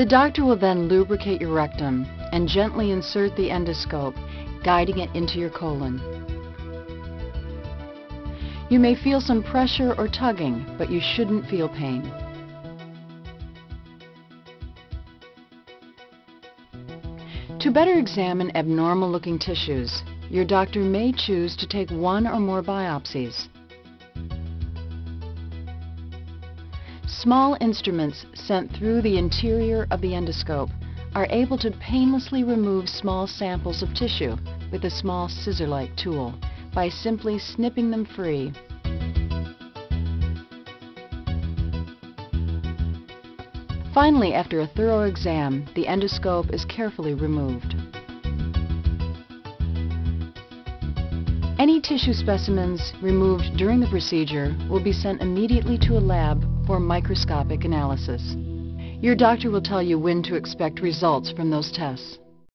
The doctor will then lubricate your rectum and gently insert the endoscope, guiding it into your colon. You may feel some pressure or tugging, but you shouldn't feel pain. To better examine abnormal-looking tissues, your doctor may choose to take one or more biopsies. Small instruments sent through the interior of the endoscope are able to painlessly remove small samples of tissue with a small scissor-like tool by simply snipping them free. Finally, after a thorough exam, the endoscope is carefully removed. Any tissue specimens removed during the procedure will be sent immediately to a lab for microscopic analysis. Your doctor will tell you when to expect results from those tests.